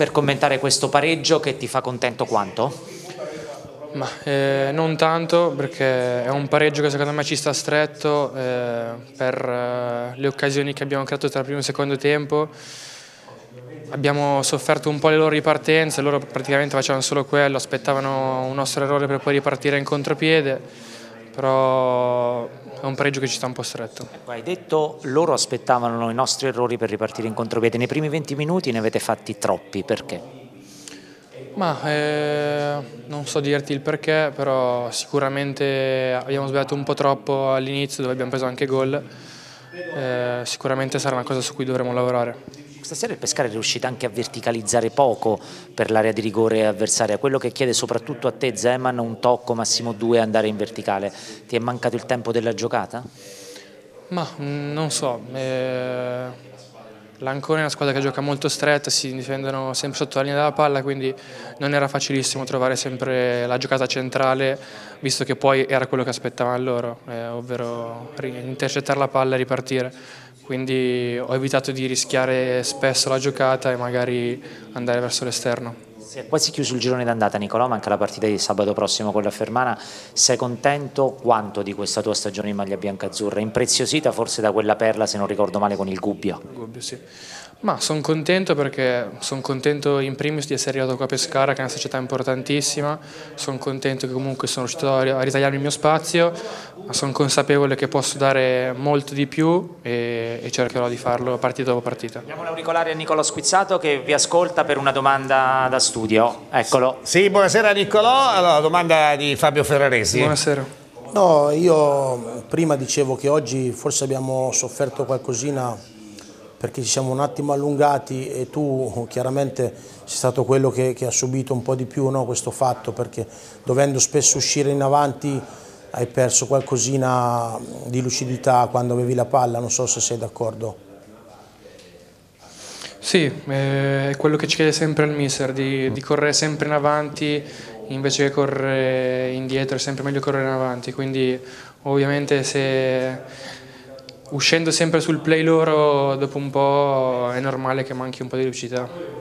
per commentare questo pareggio che ti fa contento quanto? Ma, eh, non tanto perché è un pareggio che secondo me ci sta stretto eh, per eh, le occasioni che abbiamo creato tra primo e secondo tempo. Abbiamo sofferto un po' le loro ripartenze, loro praticamente facevano solo quello, aspettavano un nostro errore per poi ripartire in contropiede, però è un pareggio che ci sta un po' stretto. Ecco, hai detto loro aspettavano i nostri errori per ripartire in contropiede, nei primi 20 minuti ne avete fatti troppi, perché? Ma eh, non so dirti il perché, però sicuramente abbiamo sbagliato un po' troppo all'inizio dove abbiamo preso anche gol, eh, sicuramente sarà una cosa su cui dovremo lavorare. Stasera il Pescara è riuscito anche a verticalizzare poco per l'area di rigore avversaria, quello che chiede soprattutto a te Zeman un tocco, massimo due, andare in verticale. Ti è mancato il tempo della giocata? Ma mm, non so, eh, l'Ancona è una squadra che gioca molto stretta, si difendono sempre sotto la linea della palla, quindi non era facilissimo trovare sempre la giocata centrale, visto che poi era quello che aspettavano loro, eh, ovvero intercettare la palla e ripartire. Quindi ho evitato di rischiare spesso la giocata e magari andare verso l'esterno. Si è quasi chiuso il girone d'andata Nicolò, manca la partita di sabato prossimo con la Fermana. Sei contento quanto di questa tua stagione in maglia bianca-azzurra? Impreziosita forse da quella perla, se non ricordo male, con il Gubbio? Gubbio, sì. Ma sono contento perché sono contento in primis di essere arrivato qua a Pescara, che è una società importantissima. Sono contento che comunque sono riuscito a ritagliarmi il mio spazio, ma sono consapevole che posso dare molto di più e, e cercherò di farlo partita dopo partita. Diamo l'auricolare a Nicolò Squizzato che vi ascolta per una domanda da studio studio, eccolo. Sì, buonasera Niccolò, allora, domanda di Fabio Ferraresi. Buonasera. No, io prima dicevo che oggi forse abbiamo sofferto qualcosina perché ci siamo un attimo allungati e tu chiaramente sei stato quello che, che ha subito un po' di più no, questo fatto perché dovendo spesso uscire in avanti hai perso qualcosina di lucidità quando avevi la palla, non so se sei d'accordo. Sì, eh, è quello che ci chiede sempre il mister, di, di, correre sempre in avanti invece che correre indietro, è sempre meglio correre in avanti, quindi ovviamente se uscendo sempre sul play loro dopo un po' è normale che manchi un po' di lucidità.